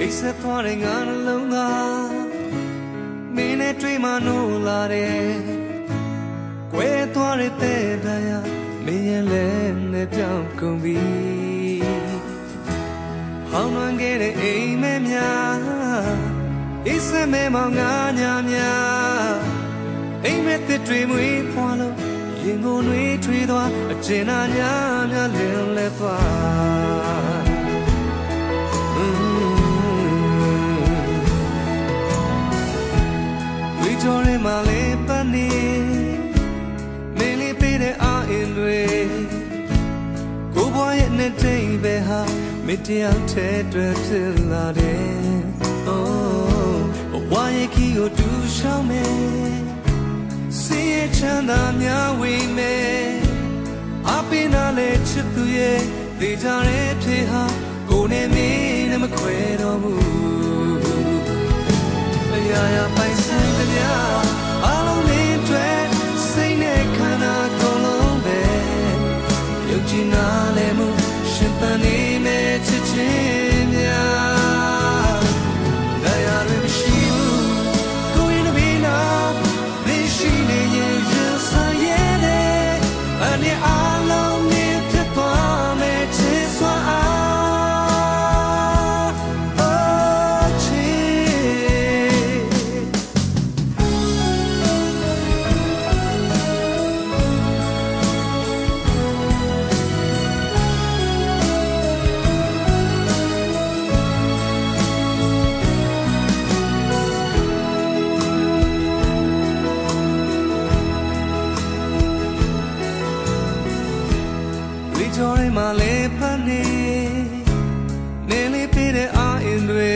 အိတ်ဆက်သွားတဲ့ငါနှလုံးသားမင်းနဲ့တွေ့မှနိုးလာတယ်ကွဲသွားတဲ့တဲ့တရားမင်းရဲ့လက်နဲ့ပြောင်းကုန်ပြီဟောင်းနှွမ်းခဲ့တဲ့အိမ်မဲများအိတ်ဆက်မဲမောင်ငါညာများအိမ်မဲတစ်တွေမွေးဖွာလို့ရင်ကိုနှွေးထွေးသွားအကျဉ်းနာညာများလင်းလဲသွား နဲ့တိမ်ပဲဟာမတရားတဲ့တွေ့ဖြစ်လာတယ် Oh ဘဝရဲ့ခီကိုတူရှောင်းမယ်စီးရဲ့ချမ်းသာများဝေးမယ်အပင်နာလေချစ်သူရဲ့ဒေကြတဲ့ဖြေဟာကိုနဲ့မင်းနဲ့မခွဲတော့ဘူး ရှင်သန်နေမဲ့ချစ်ခြင်းများတရားတွေမရှိဘူးကိုယ်ရင်ဘီနာမရှိနေရင်ရင်ဆိုင်ရတဲ့အနည်းအ မှာလေဖတ်နေနေလေးပေးတဲ့အာအင်တွေ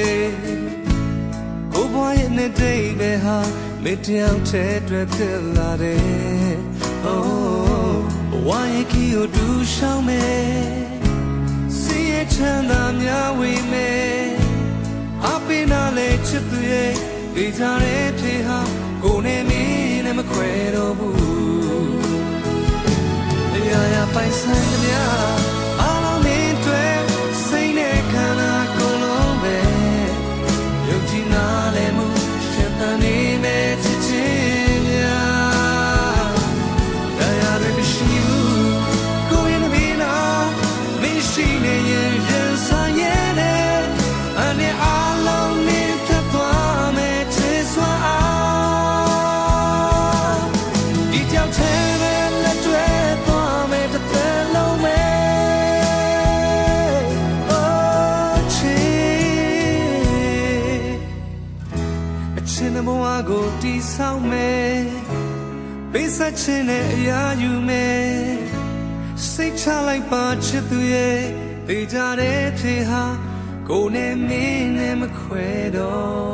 ကိုဘွားရဲ့နဲ့တိတ်ပဲဟာမတယောက်တည်းတွေ့ဖြစ်လာတယ် Oh ဘဝရဲ့ခီကိုတူရှောင်းမယ်စီးရဲ့ချမ်းသာများဝေးမယ်အပင်နာလေချစ်သူရဲ့ဒီကြတဲ့ဖြေဟာ အချင်းဘဝကိုတီဆောင်မယ်ပေးဆက်ခြင်းနဲ့အရာယူမယ်စိတ်ချလိုက်ပါချစ်သူရဲ့ဒေကြတဲ့ဖြေဟာကိုယ်နဲ့မင်းနဲ့မခွဲတော့